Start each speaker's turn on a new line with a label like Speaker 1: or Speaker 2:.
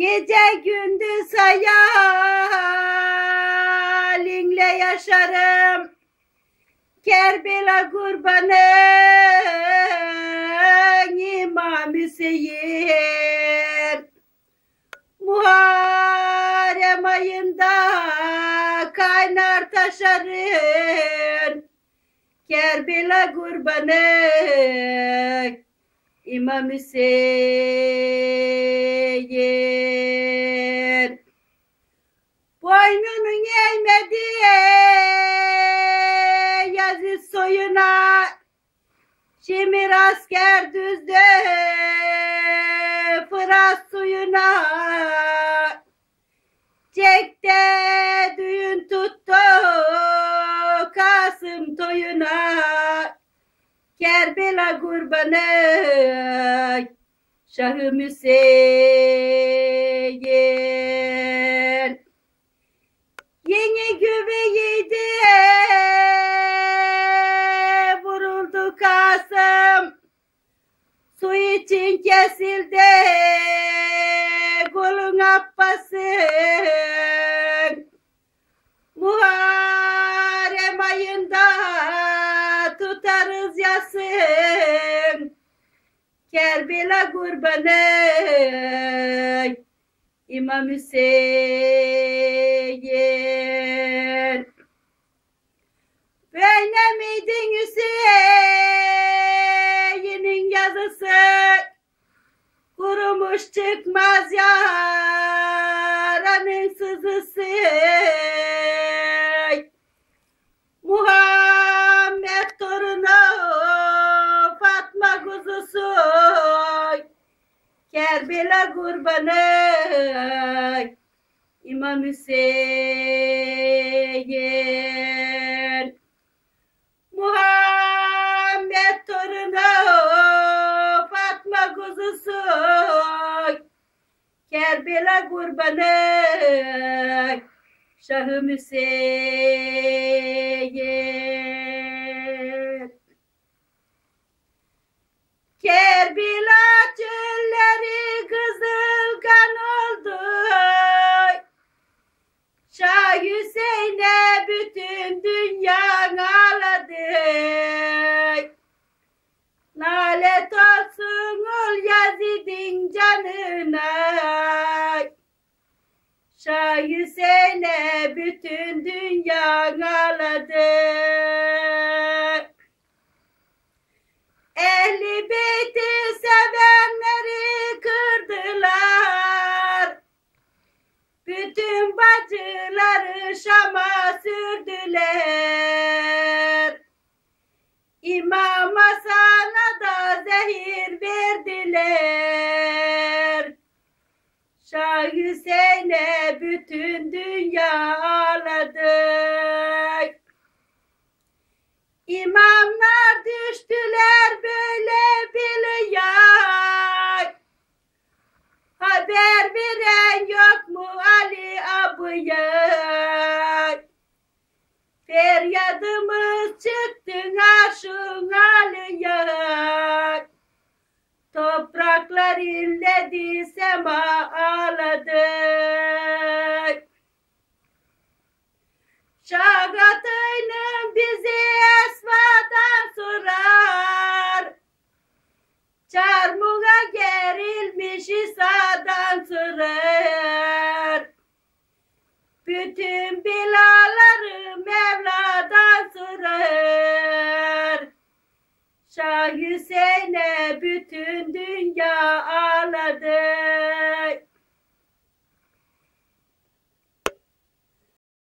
Speaker 1: Gece gündüz hayalinle yaşarım. Kerbela kurbanı İmam Hüseyin. Muharrem ayında kaynar taşarın. Kerbela kurbanı İmam Hüseyin Boynunun eğmedi yazı soyuna. Şimir asker düzdü Fırat suyuna. Çekte düğün tuttu. Kasım toyuna Kerbela kurbanı. Şahı Hüseyin Yeni güveydi Vuruldu Kasım. Su için kesildi. Kolun Abbas'ın yasın. Kerbela kurbanı İmam Hüseyin. Böyle miydin Hüseyin'in yazısı? Kurumuş çıkmaz yaranın sızısı. Kerbela kurbanı. İmam Hüseyin. Muhammed torunu Fatma kuzusu. Kerbela kurbanı. Şahı Hüseyin Kerbela çölleri kızıl kan oldu Şah Hüseyin'e bütün dünya ağladı Nalet olsun ol Yazid'in canına Şah Hüseyin'e bütün dünya ağladı. Ehli beyti sevenleri kırdılar. Bütün bacıları Şam'a sürdüler. İmam Hasan'a da zehir verdiler. Şah Hüseyin'e bütün dünya ağladı. İmamlar İnledi sema ağladı. Şagatayım bizi esmadan sorar. Çarmıha gerilmiş İsa'dan sorar. Bütün belaları Mevla'dan sorar. Şah Hüseyin'e bütün